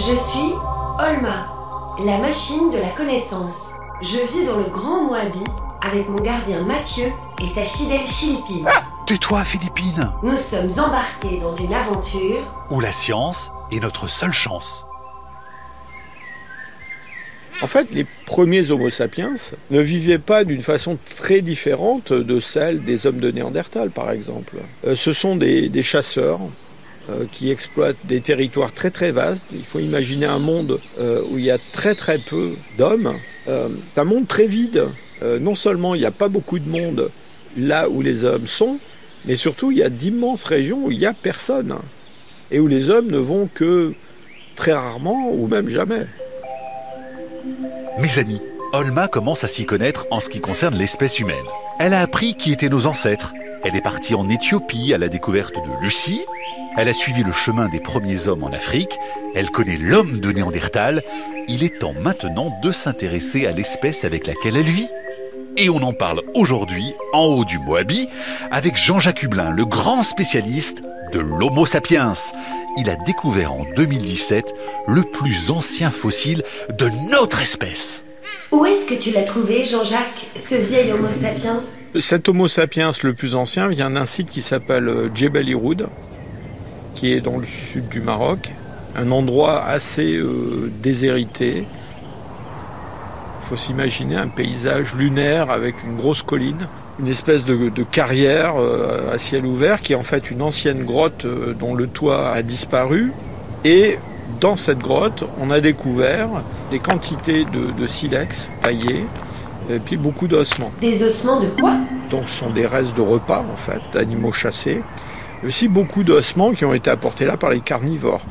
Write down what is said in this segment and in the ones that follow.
Je suis Olma, la machine de la connaissance. Je vis dans le Grand Moabi avec mon gardien Mathieu et sa fidèle Philippine. Tais-toi, Philippine Nous sommes embarqués dans une aventure Où la science est notre seule chance. En fait, les premiers Homo sapiens ne vivaient pas d'une façon très différente de celle des hommes de Néandertal, par exemple. Euh, ce sont des, des chasseurs qui exploitent des territoires très très vastes. Il faut imaginer un monde euh, où il y a très très peu d'hommes. Euh, un monde très vide. Euh, non seulement il n'y a pas beaucoup de monde là où les hommes sont, mais surtout il y a d'immenses régions où il n'y a personne. Et où les hommes ne vont que très rarement ou même jamais. Mes amis, Olma commence à s'y connaître en ce qui concerne l'espèce humaine. Elle a appris qui étaient nos ancêtres. Elle est partie en Éthiopie à la découverte de Lucie. Elle a suivi le chemin des premiers hommes en Afrique. Elle connaît l'homme de Néandertal. Il est temps maintenant de s'intéresser à l'espèce avec laquelle elle vit. Et on en parle aujourd'hui, en haut du Moabi, avec Jean-Jacques Hublin, le grand spécialiste de l'Homo sapiens. Il a découvert en 2017 le plus ancien fossile de notre espèce. Où est-ce que tu l'as trouvé, Jean-Jacques, ce vieil Homo sapiens? Cet Homo sapiens le plus ancien vient d'un site qui s'appelle euh, Djebel Iroud, qui est dans le sud du Maroc, un endroit assez euh, déshérité. Il faut s'imaginer un paysage lunaire avec une grosse colline, une espèce de, de carrière euh, à ciel ouvert qui est en fait une ancienne grotte euh, dont le toit a disparu. Et dans cette grotte, on a découvert des quantités de, de silex taillés et puis beaucoup d'ossements. Des ossements de quoi? Donc ce sont des restes de repas en fait, d'animaux chassés. Et aussi beaucoup d'ossements qui ont été apportés là par les carnivores.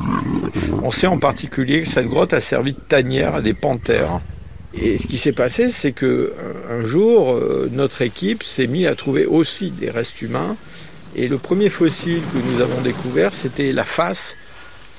On sait en particulier que cette grotte a servi de tanière à des panthères. Et ce qui s'est passé, c'est que euh, un jour, euh, notre équipe s'est mis à trouver aussi des restes humains. Et le premier fossile que nous avons découvert, c'était la face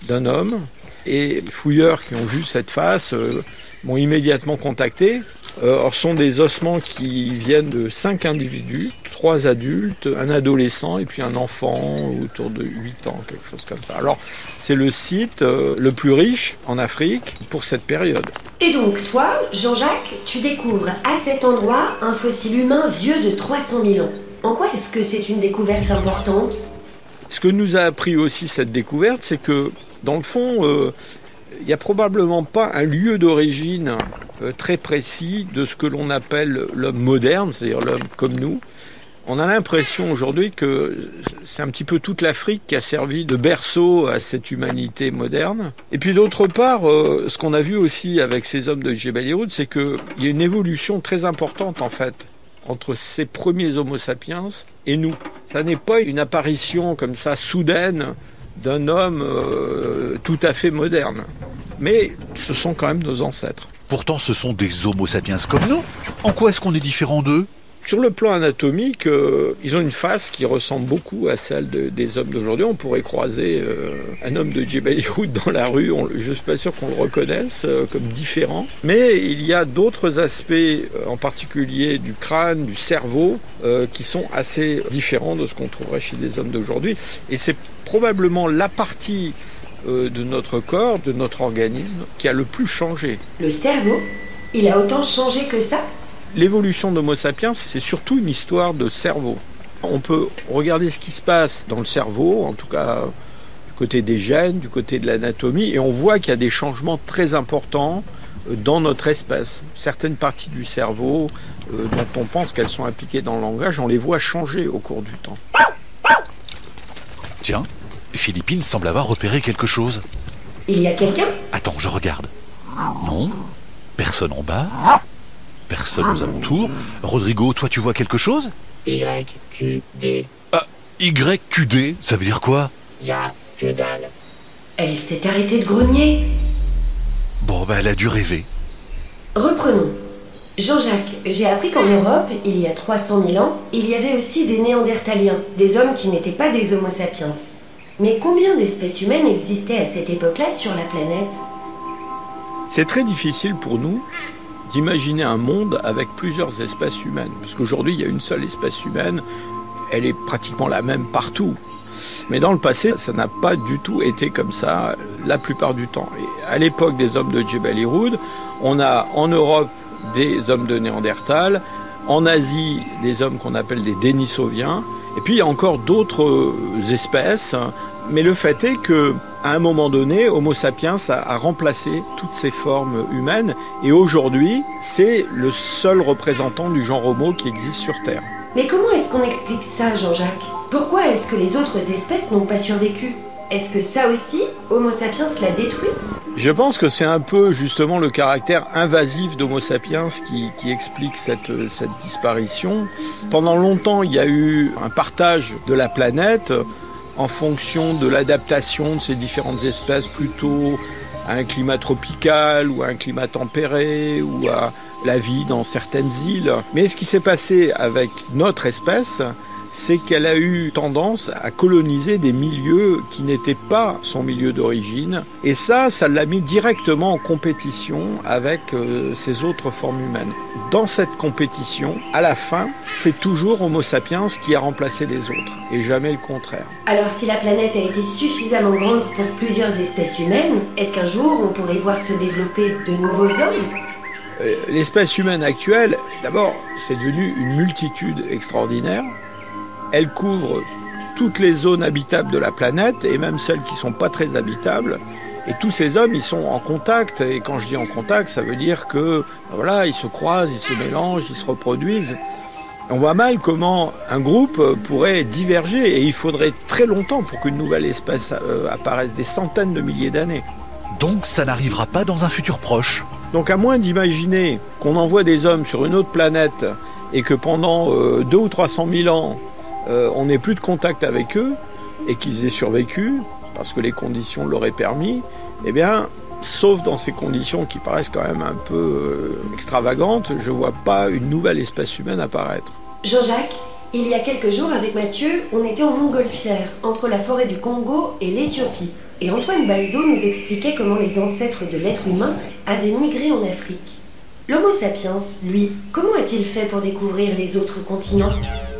d'un homme. Et les fouilleurs qui ont vu cette face euh, m'ont immédiatement contacté. Euh, or, ce sont des ossements qui viennent de cinq individus, trois adultes, un adolescent et puis un enfant autour de 8 ans, quelque chose comme ça. Alors, c'est le site euh, le plus riche en Afrique pour cette période. Et donc, toi, Jean-Jacques, tu découvres à cet endroit un fossile humain vieux de 300 000 ans. En quoi est-ce que c'est une découverte importante? Ce que nous a appris aussi cette découverte, c'est que, dans le fond, euh, il n'y a probablement pas un lieu d'origine euh, très précis de ce que l'on appelle l'homme moderne, c'est-à-dire l'homme comme nous. On a l'impression aujourd'hui que c'est un petit peu toute l'Afrique qui a servi de berceau à cette humanité moderne. Et puis d'autre part, euh, ce qu'on a vu aussi avec ces hommes de Jebel Iroud, c'est qu'il y a une évolution très importante en fait entre ces premiers Homo sapiens et nous. Ça n'est pas une apparition comme ça soudaine d'un homme euh, tout à fait moderne. Mais ce sont quand même nos ancêtres. Pourtant, ce sont des Homo sapiens comme nous. En quoi est-ce qu'on est différent d'eux? Sur le plan anatomique, euh, ils ont une face qui ressemble beaucoup à celle de- des hommes d'aujourd'hui. On pourrait croiser euh, un homme de Jebel Iroud dans la rue, je ne suis pas sûr qu'on le reconnaisse euh, comme différent. Mais il y a d'autres aspects, en particulier du crâne, du cerveau, qui sont assez différents de ce qu'on trouverait chez les hommes d'aujourd'hui. Et c'est probablement la partie de notre corps, de notre organisme, qui a le plus changé. Le cerveau Il a autant changé que ça? L'évolution d'Homo sapiens, c'est surtout une histoire de cerveau. On peut regarder ce qui se passe dans le cerveau, en tout cas du côté des gènes, du côté de l'anatomie, et on voit qu'il y a des changements très importants euh, dans notre espèce. Certaines parties du cerveau euh, dont on pense qu'elles sont impliquées dans le langage, on les voit changer au cours du temps. Tiens, Philippine semble avoir repéré quelque chose. Il y a quelqu'un? Attends, je regarde. Non, personne en bas. Personne aux alentours. Rodrigo, toi tu vois quelque chose? YQD, Ah, YQD, ça veut dire quoi? Y'a que dalle. Elle s'est arrêtée de grogner. Bon, bah elle a dû rêver. Reprenons. Jean-Jacques, j'ai appris qu'en Europe, il y a 300 000 ans, il y avait aussi des Néandertaliens, des hommes qui n'étaient pas des Homo sapiens. Mais combien d'espèces humaines existaient à cette époque-là sur la planète? C'est très difficile pour nous d'imaginer un monde avec plusieurs espèces humaines. Parce qu'aujourd'hui, il y a une seule espèce humaine, elle est pratiquement la même partout. Mais dans le passé, ça n'a pas du tout été comme ça. la plupart du temps. À l'époque des hommes de Jebel Irhoud, on a en Europe des hommes de Néandertal, en Asie des hommes qu'on appelle des Denisoviens, et puis il y a encore d'autres espèces. Mais le fait est que à un moment donné, Homo sapiens a, a remplacé toutes ces formes humaines, et aujourd'hui, c'est le seul représentant du genre Homo qui existe sur Terre. Mais comment est-ce qu'on explique ça, Jean-Jacques? Pourquoi est-ce que les autres espèces n'ont pas survécu? Est-ce que ça aussi, Homo sapiens l'a détruit Je pense que c'est un peu justement le caractère invasif d'Homo sapiens qui, explique cette, cette disparition. Pendant longtemps, il y a eu un partage de la planète en fonction de l'adaptation de ces différentes espèces plutôt à un climat tropical ou à un climat tempéré ou à la vie dans certaines îles. Mais ce qui s'est passé avec notre espèce, c'est qu'elle a eu tendance à coloniser des milieux qui n'étaient pas son milieu d'origine. Et ça, ça l'a mis directement en compétition avec euh, ces autres formes humaines. Dans cette compétition, à la fin, c'est toujours Homo sapiens qui a remplacé les autres, et jamais le contraire. Alors si la planète a été suffisamment grande pour plusieurs espèces humaines, est-ce qu'un jour on pourrait voir se développer de nouveaux hommes? Euh, L'espèce humaine actuelle, d'abord, c'est devenu une multitude extraordinaire. Elle couvre toutes les zones habitables de la planète et même celles qui ne sont pas très habitables. Et tous ces hommes, ils sont en contact. Et quand je dis en contact, ça veut dire que ben voilà, ils se croisent, ils se mélangent, ils se reproduisent. On voit mal comment un groupe pourrait diverger et il faudrait très longtemps pour qu'une nouvelle espèce euh, apparaisse, des centaines de milliers d'années. Donc ça n'arrivera pas dans un futur proche. Donc à moins d'imaginer qu'on envoie des hommes sur une autre planète et que pendant euh, deux ou 300 000 ans, euh, on n'ait plus de contact avec eux et qu'ils aient survécu, parce que les conditions l'auraient permis, eh bien, sauf dans ces conditions qui paraissent quand même un peu euh, extravagantes, je ne vois pas une nouvelle espèce humaine apparaître. Jean-Jacques, il y a quelques jours avec Mathieu, on était en montgolfière, entre la forêt du Congo et l'Éthiopie. Et Antoine Balzo nous expliquait comment les ancêtres de l'être humain avaient migré en Afrique. L'Homo sapiens, lui, comment a-t-il fait pour découvrir les autres continents?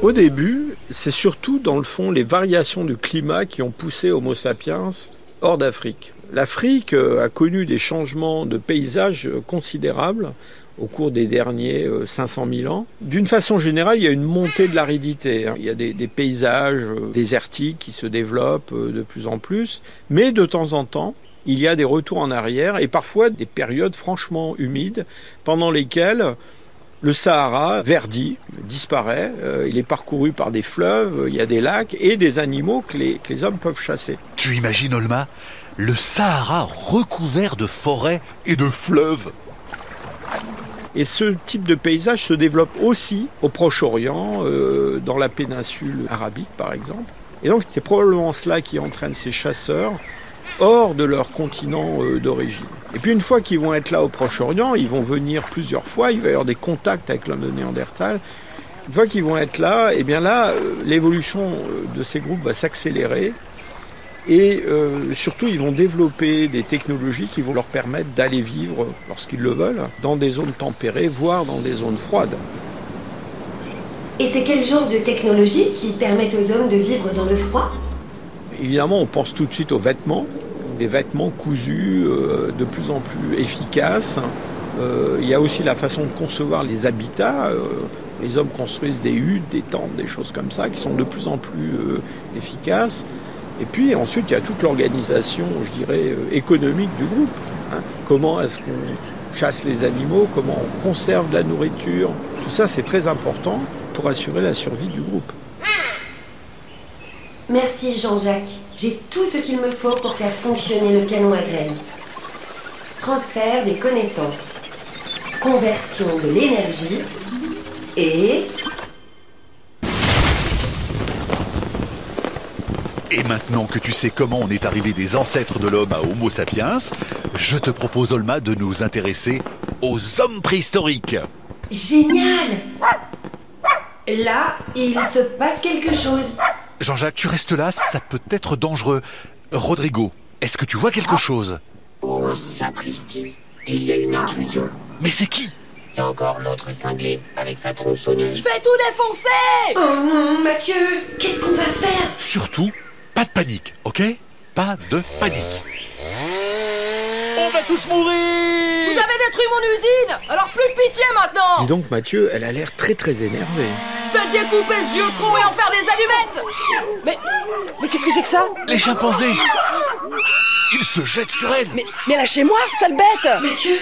Au début, c'est surtout dans le fond les variations du climat qui ont poussé Homo sapiens hors d'Afrique. L'Afrique euh, a connu des changements de paysage euh, considérables au cours des derniers euh, 500 000 ans. D'une façon générale, il y a une montée de l'aridité. hein. Il y a des, des paysages euh, désertiques qui se développent euh, de plus en plus, mais de temps en temps, il y a des retours en arrière et parfois des périodes franchement humides pendant lesquelles le Sahara verdit, disparaît, euh, il est parcouru par des fleuves, il y a des lacs et des animaux que les, que les hommes peuvent chasser. Tu imagines, Olma Le Sahara recouvert de forêts et de fleuves. Et ce type de paysage se développe aussi au Proche-Orient, euh, dans la péninsule arabique par exemple. Et donc c'est probablement cela qui entraîne ces chasseurs hors de leur continent euh, d'origine. Et puis une fois qu'ils vont être là au Proche-Orient, ils vont venir plusieurs fois, il va y avoir des contacts avec l'homme de Néandertal. Une fois qu'ils vont être là, et bien là, euh, l'évolution euh, de ces groupes va s'accélérer. Et surtout, ils vont développer des technologies qui vont leur permettre d'aller vivre, lorsqu'ils le veulent, dans des zones tempérées, voire dans des zones froides. Et c'est quel genre de technologie qui permettent aux hommes de vivre dans le froid? Évidemment, on pense tout de suite aux vêtements, des vêtements cousus euh, de plus en plus efficaces. Euh, il y a aussi la façon de concevoir les habitats. Euh, les hommes construisent des huttes, des tentes, des choses comme ça, qui sont de plus en plus efficaces. Et puis ensuite, il y a toute l'organisation, je dirais, économique du groupe. hein. Comment est-ce qu'on chasse les animaux, comment on conserve la nourriture. Tout ça, c'est très important pour assurer la survie du groupe. Merci Jean-Jacques. J'ai tout ce qu'il me faut pour faire fonctionner le canon à graines. Transfert des connaissances. Conversion de l'énergie. Et... Et maintenant que tu sais comment on est arrivé des ancêtres de l'homme à Homo sapiens, je te propose, Olma, de nous intéresser aux hommes préhistoriques. Génial Là, il se passe quelque chose. Jean-Jacques, tu restes là, ça peut être dangereux. Rodrigo, est-ce que tu vois quelque chose? Oh, sapristi. Il y a une intrusion. Mais c'est qui? A encore l'autre cinglé avec sa tronçonneuse. Je vais tout défoncer Oh Mathieu Qu'est-ce qu'on va faire? Surtout, pas de panique, ok? Pas de panique. On va tous mourir Vous avez détruit mon usine Alors plus de pitié maintenant Dis donc Mathieu, elle a l'air très très énervée. Faites découper ce vieux tronc et en faire des allumettes Mais... Mais qu'est-ce que c'est que ça? Les chimpanzés Ils se jettent sur elle Mais, mais lâchez-moi, sale bête Mathieu,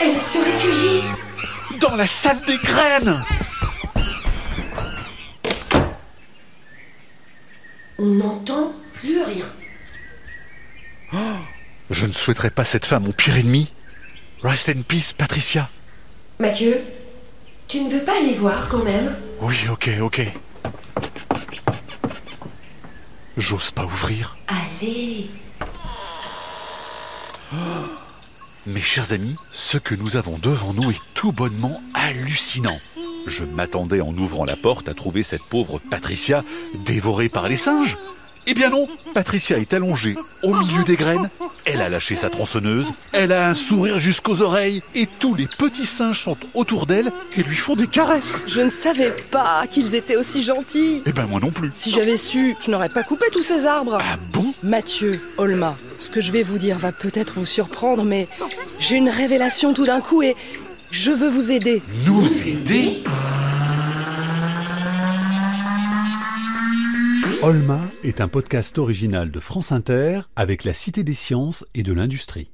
elle se réfugie. Dans la salle des graines On n'entend plus rien. Je ne souhaiterais pas cette femme mon pire ennemi. Rest in peace, Patricia. Mathieu, tu ne veux pas aller voir quand même? Oui, ok, ok. J'ose pas ouvrir. Allez. Mes chers amis, ce que nous avons devant nous est tout bonnement hallucinant. Je m'attendais en ouvrant la porte à trouver cette pauvre Patricia dévorée par les singes. Eh bien non, Patricia est allongée au milieu des graines, elle a lâché sa tronçonneuse, elle a un sourire jusqu'aux oreilles et tous les petits singes sont autour d'elle et lui font des caresses. Je ne savais pas qu'ils étaient aussi gentils Eh ben moi non plus. Si j'avais su, je n'aurais pas coupé tous ces arbres Ah bon? Mathieu, Olma, ce que je vais vous dire va peut-être vous surprendre, mais j'ai une révélation tout d'un coup et je veux vous aider. Nous aider? Olma est un podcast original de France Inter avec la Cité des sciences et de l'industrie.